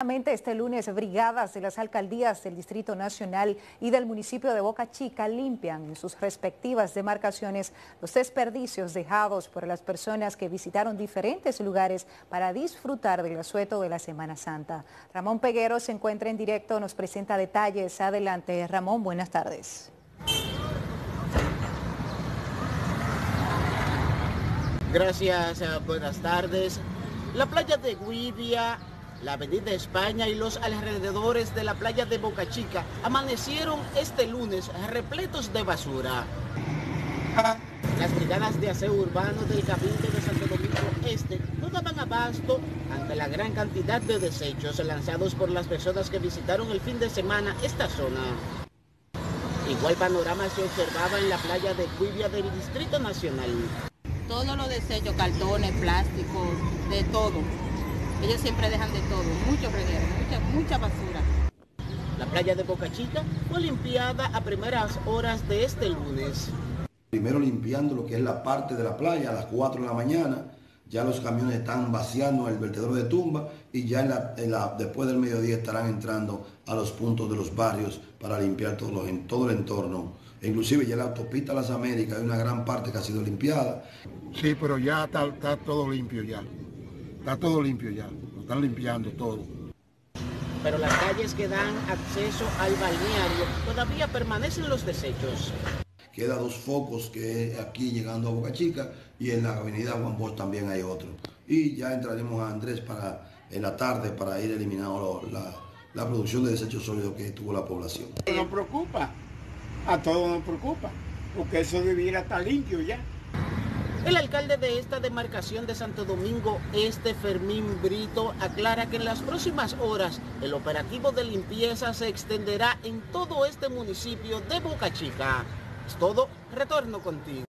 Este lunes, brigadas de las alcaldías del Distrito Nacional y del municipio de Boca Chica limpian en sus respectivas demarcaciones los desperdicios dejados por las personas que visitaron diferentes lugares para disfrutar del asueto de la Semana Santa. Ramón Peguero se encuentra en directo, nos presenta detalles. Adelante, Ramón, buenas tardes. Gracias, eh, buenas tardes. La playa de Guivia la Avenida España y los alrededores de la playa de Boca Chica amanecieron este lunes repletos de basura. Las brigadas de aseo urbano del Cabildo de Santo Domingo Este no daban abasto ante la gran cantidad de desechos lanzados por las personas que visitaron el fin de semana esta zona. Igual panorama se observaba en la playa de Cuivia del Distrito Nacional. Todos los desechos, cartones, plásticos, de todo ellos siempre dejan de todo, mucho reguero, mucha, mucha basura. La playa de Boca Chica fue limpiada a primeras horas de este lunes. Primero limpiando lo que es la parte de la playa a las 4 de la mañana. Ya los camiones están vaciando el vertedero de tumba y ya en la, después del mediodía estarán entrando a los puntos de los barrios para limpiar todo, en todo el entorno. E inclusive ya la autopista Las Américas hay una gran parte que ha sido limpiada. Sí, pero ya está todo limpio ya. Está todo limpio ya, lo están limpiando todo. Pero las calles que dan acceso al balneario todavía permanecen los desechos. Queda dos focos que aquí llegando a Boca Chica y en la avenida Juan Bosch también hay otro. Y ya entraremos a Andrés para en la tarde para ir eliminando la, la producción de desechos sólidos que tuvo la población. Nos preocupa, a todos nos preocupa, porque eso debiera estar limpio ya. El alcalde de esta demarcación de Santo Domingo Este, Fermín Brito, aclara que en las próximas horas el operativo de limpieza se extenderá en todo este municipio de Boca Chica. Es todo, retorno contigo.